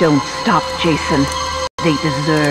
Don't stop, Jason. They deserve...